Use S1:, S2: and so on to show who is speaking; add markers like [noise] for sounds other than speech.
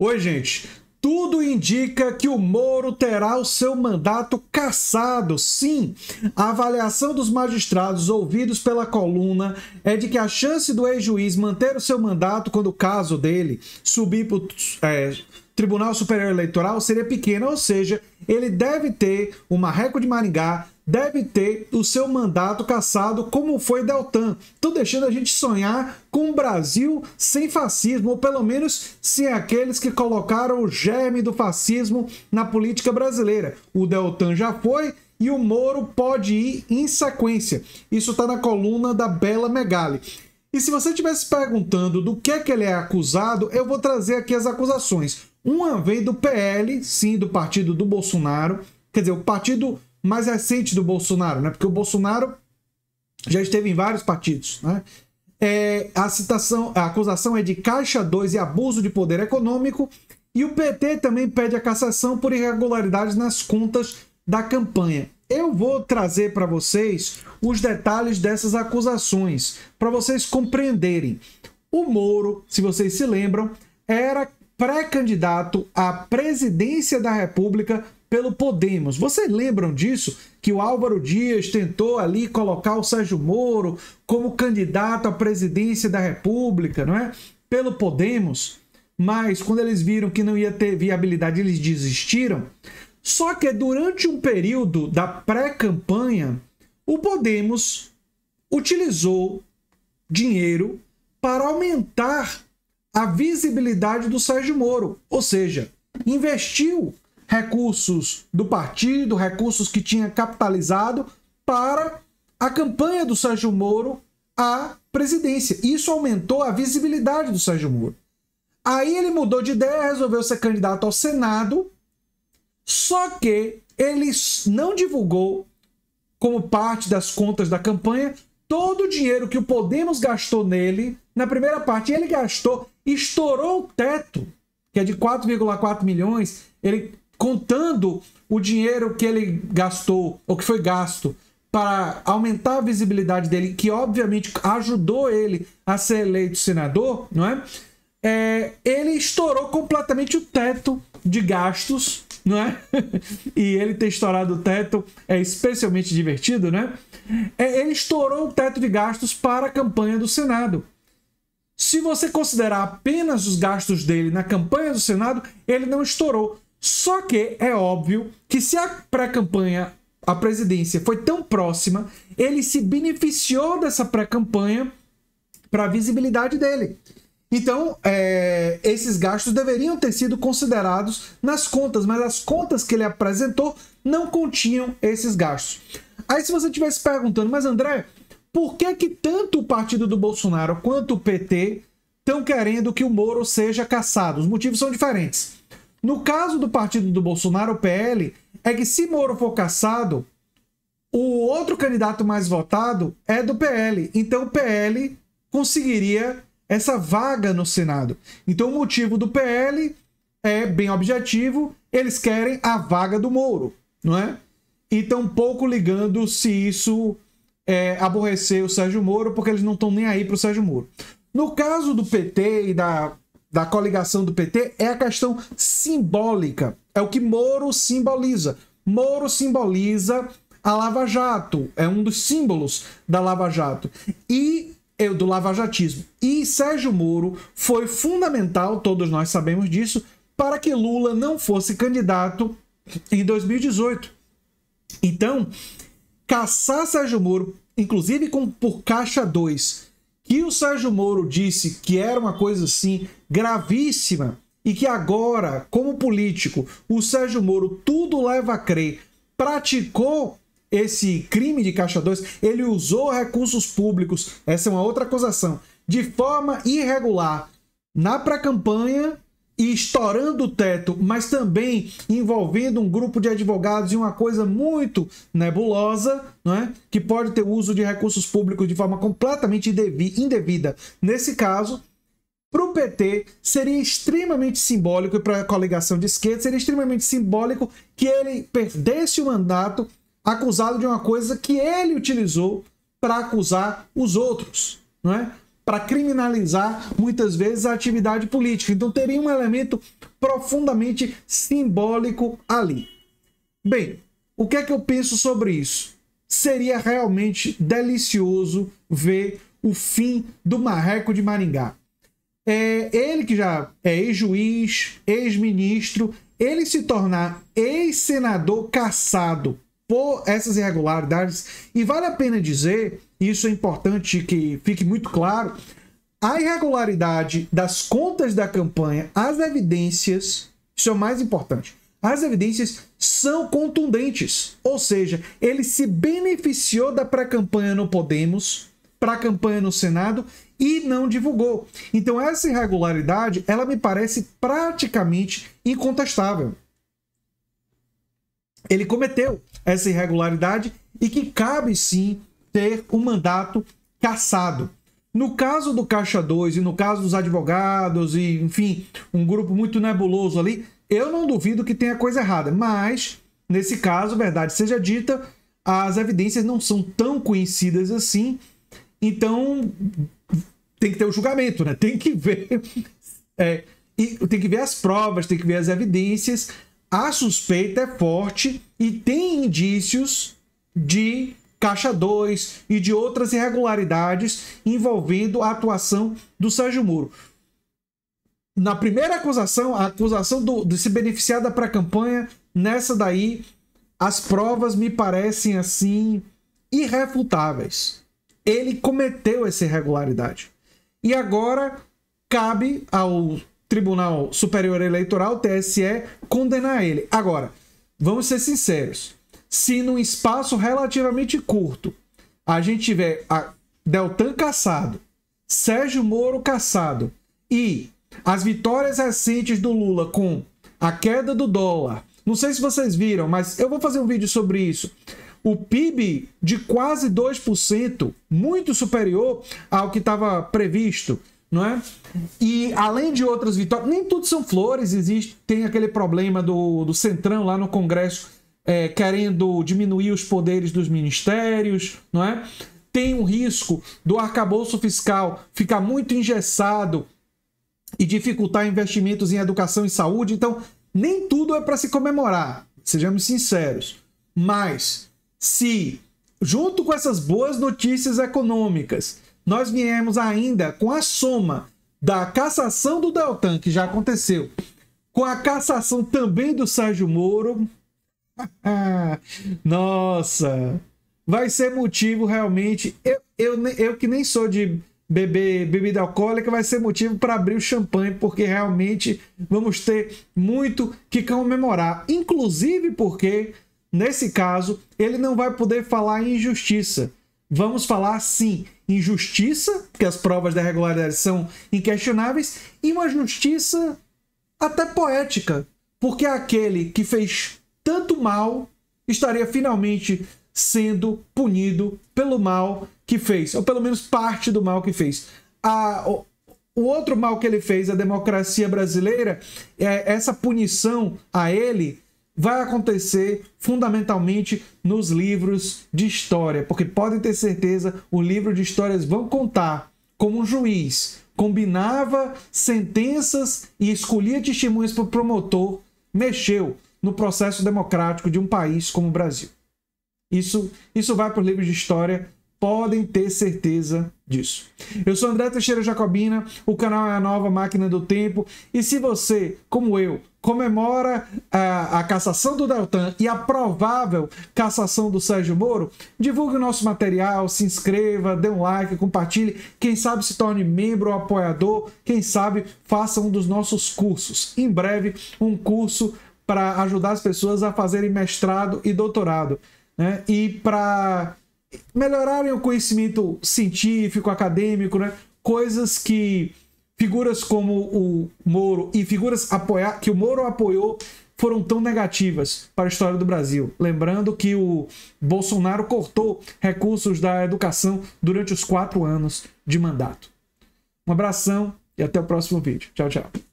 S1: Oi, gente. Tudo indica que o Moro terá o seu mandato cassado. Sim, a avaliação dos magistrados ouvidos pela coluna é de que a chance do ex-juiz manter o seu mandato quando o caso dele subir para o é, Tribunal Superior Eleitoral seria pequena, ou seja, ele deve ter uma recorde de Maringá, deve ter o seu mandato cassado, como foi Deltan. Tô deixando a gente sonhar com um Brasil sem fascismo, ou pelo menos sem aqueles que colocaram o germe do fascismo na política brasileira. O Deltan já foi e o Moro pode ir em sequência. Isso está na coluna da Bela Megali. E se você estivesse perguntando do que é que ele é acusado, eu vou trazer aqui as acusações. Uma vem do PL, sim, do partido do Bolsonaro, quer dizer, o partido mais recente do Bolsonaro, né? Porque o Bolsonaro já esteve em vários partidos, né? É, a citação, a acusação é de Caixa 2 e abuso de poder econômico, e o PT também pede a cassação por irregularidades nas contas da campanha. Eu vou trazer para vocês os detalhes dessas acusações, para vocês compreenderem. O Moro, se vocês se lembram, era pré-candidato à presidência da República pelo Podemos. Vocês lembram disso? Que o Álvaro Dias tentou ali colocar o Sérgio Moro como candidato à presidência da República, não é? Pelo Podemos. Mas quando eles viram que não ia ter viabilidade, eles desistiram. Só que durante um período da pré-campanha, o Podemos utilizou dinheiro para aumentar a visibilidade do Sérgio Moro, ou seja, investiu recursos do partido, recursos que tinha capitalizado para a campanha do Sérgio Moro à presidência. Isso aumentou a visibilidade do Sérgio Moro. Aí ele mudou de ideia, resolveu ser candidato ao Senado, só que ele não divulgou, como parte das contas da campanha, todo o dinheiro que o Podemos gastou nele na primeira parte. Ele gastou, estourou o teto, que é de 4,4 milhões. Ele contando o dinheiro que ele gastou, ou que foi gasto, para aumentar a visibilidade dele, que obviamente ajudou ele a ser eleito senador, não é? é ele estourou completamente o teto de gastos, não é? [laughs] e ele ter estourado o teto é especialmente divertido, né? É, ele estourou o teto de gastos para a campanha do Senado. Se você considerar apenas os gastos dele na campanha do Senado, ele não estourou. Só que é óbvio que se a pré-campanha, a presidência foi tão próxima, ele se beneficiou dessa pré-campanha para a visibilidade dele. Então, é, esses gastos deveriam ter sido considerados nas contas, mas as contas que ele apresentou não continham esses gastos. Aí, se você estivesse perguntando, mas André, por que, que tanto o partido do Bolsonaro quanto o PT estão querendo que o Moro seja caçado? Os motivos são diferentes. No caso do partido do Bolsonaro, o PL, é que se Moro for caçado, o outro candidato mais votado é do PL. Então o PL conseguiria essa vaga no Senado. Então o motivo do PL é bem objetivo, eles querem a vaga do Moro, não é? E tão pouco ligando se isso é, aborrecer o Sérgio Moro, porque eles não estão nem aí para o Sérgio Moro. No caso do PT e da da coligação do PT é a questão simbólica. É o que Moro simboliza. Moro simboliza a Lava Jato, é um dos símbolos da Lava Jato. E é, do lavajatismo. E Sérgio Moro foi fundamental, todos nós sabemos disso, para que Lula não fosse candidato em 2018. Então, caçar Sérgio Moro, inclusive com, por caixa 2, que o Sérgio Moro disse que era uma coisa assim gravíssima e que agora, como político, o Sérgio Moro tudo leva a crer, praticou esse crime de caixa 2, ele usou recursos públicos, essa é uma outra acusação, de forma irregular na pré-campanha e estourando o teto, mas também envolvendo um grupo de advogados e uma coisa muito nebulosa, não é? que pode ter uso de recursos públicos de forma completamente indevida. Nesse caso, para o PT seria extremamente simbólico e para a coligação de esquerda seria extremamente simbólico que ele perdesse o mandato acusado de uma coisa que ele utilizou para acusar os outros, não é? Para criminalizar muitas vezes a atividade política. Então teria um elemento profundamente simbólico ali. Bem, o que é que eu penso sobre isso? Seria realmente delicioso ver o fim do Marreco de Maringá. É, ele que já é ex-juiz, ex-ministro, ele se tornar ex-senador caçado por essas irregularidades, e vale a pena dizer, isso é importante que fique muito claro, a irregularidade das contas da campanha, as evidências, isso é o mais importante. As evidências são contundentes, ou seja, ele se beneficiou da pré-campanha no Podemos para a campanha no Senado e não divulgou. Então essa irregularidade, ela me parece praticamente incontestável. Ele cometeu essa irregularidade e que cabe sim ter um mandato cassado. No caso do Caixa 2 e no caso dos advogados e, enfim, um grupo muito nebuloso ali, eu não duvido que tenha coisa errada, mas nesse caso, verdade seja dita, as evidências não são tão conhecidas assim, então tem que ter o julgamento, né? Tem que ver, [laughs] é, e tem que ver as provas, tem que ver as evidências. A suspeita é forte e tem indícios de Caixa 2 e de outras irregularidades envolvendo a atuação do Sérgio Moro. Na primeira acusação, a acusação do, de se beneficiar da pré-campanha, nessa daí, as provas me parecem assim irrefutáveis. Ele cometeu essa irregularidade. E agora cabe ao Tribunal Superior Eleitoral, TSE, condenar ele. Agora, vamos ser sinceros se num espaço relativamente curto a gente tiver a Deltan caçado, Sérgio Moro caçado e as vitórias recentes do Lula com a queda do dólar. Não sei se vocês viram, mas eu vou fazer um vídeo sobre isso. O PIB de quase 2%, muito superior ao que estava previsto, não é? E além de outras vitórias, nem tudo são flores, existe, tem aquele problema do, do Centrão lá no Congresso é, querendo diminuir os poderes dos ministérios, não é? Tem um risco do arcabouço fiscal ficar muito engessado e dificultar investimentos em educação e saúde. Então, nem tudo é para se comemorar, sejamos sinceros. Mas, se, junto com essas boas notícias econômicas, nós viemos ainda com a soma da cassação do Deltan, que já aconteceu, com a cassação também do Sérgio Moro, [laughs] Nossa! Vai ser motivo realmente. Eu, eu, eu que nem sou de beber bebida alcoólica, vai ser motivo para abrir o champanhe, porque realmente vamos ter muito que comemorar. Inclusive porque, nesse caso, ele não vai poder falar em injustiça. Vamos falar sim, injustiça, porque as provas da regularidade são inquestionáveis, e uma justiça até poética, porque aquele que fez tanto mal estaria finalmente sendo punido pelo mal que fez, ou pelo menos parte do mal que fez. A, o, o outro mal que ele fez, a democracia brasileira, é, essa punição a ele vai acontecer fundamentalmente nos livros de história, porque podem ter certeza, o livro de histórias vão contar como um juiz combinava sentenças e escolhia testemunhas para o promotor, mexeu no processo democrático de um país como o Brasil. Isso, isso vai para os livros de história, podem ter certeza disso. Eu sou André Teixeira Jacobina, o canal é a nova máquina do tempo, e se você, como eu, comemora a, a cassação do Deltan e a provável cassação do Sérgio Moro, divulgue o nosso material, se inscreva, dê um like, compartilhe, quem sabe se torne membro ou apoiador, quem sabe faça um dos nossos cursos. Em breve, um curso para ajudar as pessoas a fazerem mestrado e doutorado, né? E para melhorarem o conhecimento científico, acadêmico, né? Coisas que figuras como o Moro e figuras apoiar, que o Moro apoiou foram tão negativas para a história do Brasil. Lembrando que o Bolsonaro cortou recursos da educação durante os quatro anos de mandato. Um abração e até o próximo vídeo. Tchau, tchau.